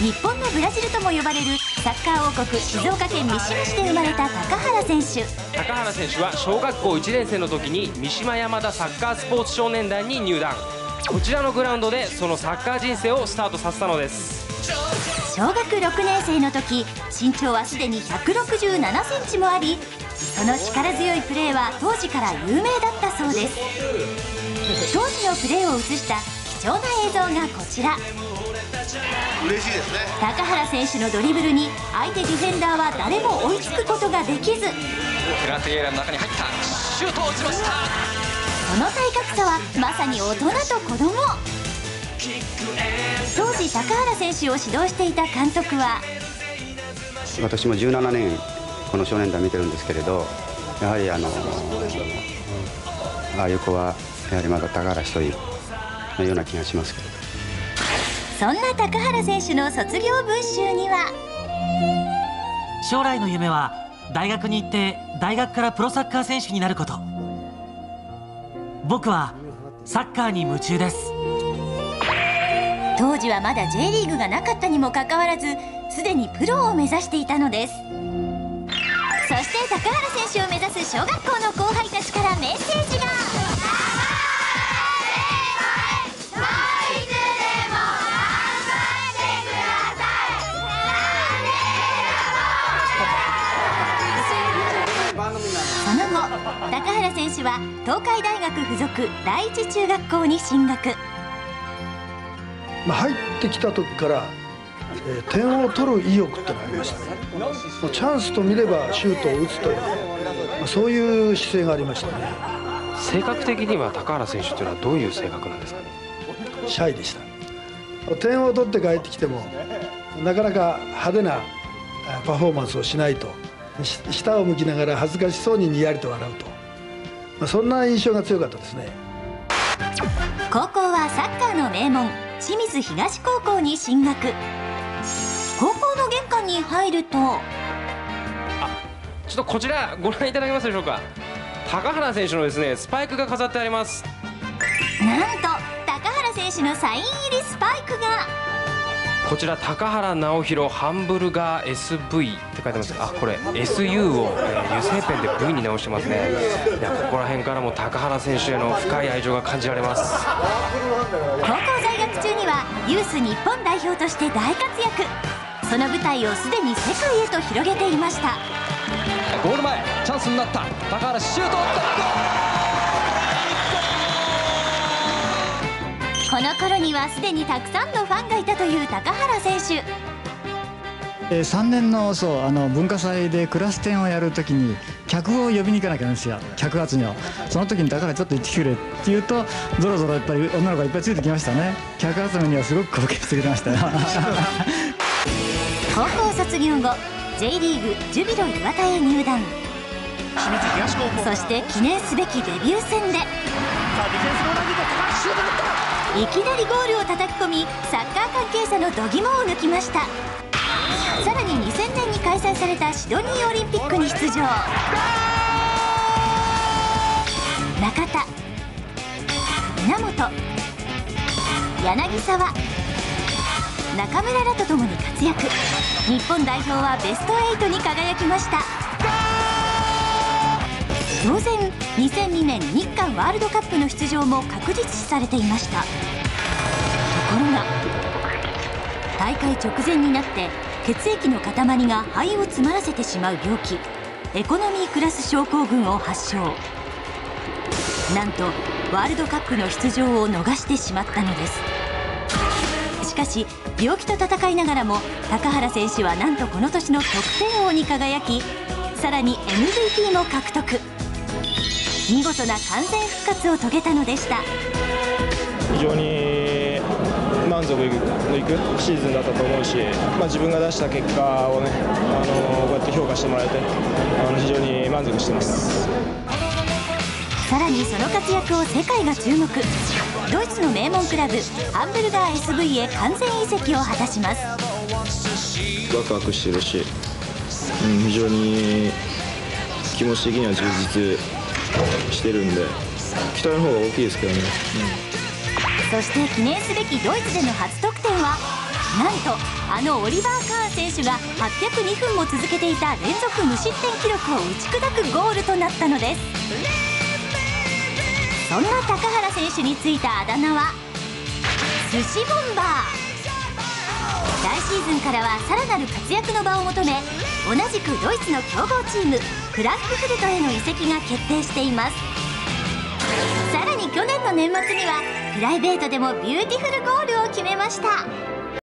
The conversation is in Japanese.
日本のブラジルとも呼ばれるサッカー王国静岡県三島市で生まれた高原選手。高原選手は小学校1年生の時に三島山田サッカースポーツ少年団に入団。こちらのグラウンドでそのサッカー人生をスタートさせたのです。小学6年生の時身長はすでに1 6 7センチもありその力強いプレーは当時から有名だったそうです。当時のプレーを映した貴重な映像がこちら嬉しいですね。高原選手のドリブルに相手ディフェンダーは誰も追いつくことができず。グラテイエラの中に入ったシュートを打ちました。その体格差はまさに大人と子供。当時高原選手を指導していた監督は。私も17年この少年団見てるんですけれどやはりあのああいう子はやはりまだ高原一人のような気がしますけどそんな高原選手の卒業文集には。将来の夢は大学に行って大学からプロサッカー選手になること。僕はサッカーに夢中です。当時はまだ J リーグがなかったにもかかわらずすでにプロを目指していたのです。そして高原選手を目指す小学校の後輩たちからメッセージ選手は東海大学附属第一中学校に進学。まあ、入ってきた時から、えー点を取る意欲ってのがありました。ねチャンスと見ればシュートを打つという、まあ、そういう姿勢がありましたね。性格的には高原選手というのはどういう性格なんですかね？シャイでした。点を取って帰ってきてもなかなか派手なあパフォーマンスをしないとし下を向きながら恥ずかしそうににやりと笑うと、まあ、そんな印象が強かったですね。高校はサッカーの名門清水東高校に進学。高校の玄関に入るとちょっとこちらご覧いただけますでしょうか。高原選手のですねスパイクが飾ってあります。なんと高原選手のサイン入りスパイクが。こちら高原直弘ハンブルガー SV って書いてます。あこれ SU を、えー油性ペンで V に直してますね。いやここら辺からも高原選手への深い愛情が感じられます。高校在学中にはユース日本代表として大活躍。その舞台をすでに世界へと広げていました。ゴール前チャンスになった。高原シュートこの頃にはすでにたくさんのファンがいたという高原選手えー3年のそうあの文化祭でクラス展をやるときに客を呼びに行かなきゃなんですよ。客集めを。その時にだからちょっと行ってくれって言うとぞろぞろやっぱり女の子がいっぱいついてきましたね。客集めにはすごく貢献してくれました。よ 高校卒業後 J リーグジュビロ磐田へ入団。そして記念すべきデビュー戦で。いきなりゴールを叩き込みサッカー関係者の度肝を抜きましたさらに2000年に開催されたシドニーオリンピックに出場。中田稲本柳沢中村らとともに活躍。日本代表はベスト8に輝きました。当然2002年日韓ワールドカップの出場も確実視されていました。ところが大会直前になって血液の塊が肺を詰まらせてしまう病気。エコノミークラス症候群を発症。なんとワールドカップの出場を逃してしまったのです。しかし病気と戦いながらも高原選手はなんとこの年の得点王に輝きさらに MVP も獲得。見事な完全復活を遂げたのでした。非常に満足いくいくシーズンだったと思うし、まあ、自分が出した結果をねあのこうやって評価してもらえてあの非常に満足してます。さらにその活躍を世界が注目。ドイツの名門クラブハンブルガー SV へ完全移籍を果たします。ワクワクしてるし、うん、非常に気持ち的には充実してるんで期待の方が大きいですけどね、そして記念すべきドイツでの初得点はなんとあのオリバー・カーン選手が802分も続けていた連続無失点記録を打ち砕くゴールとなったのです。そんな高原選手についたあだ名は寿司ボンバー。来シーズンからはさらなる活躍の場を求め同じくドイツの強豪チームフランクフルトへの移籍が決定しています。に去年の年末にはプライベートでもビューティフルゴールを決めました。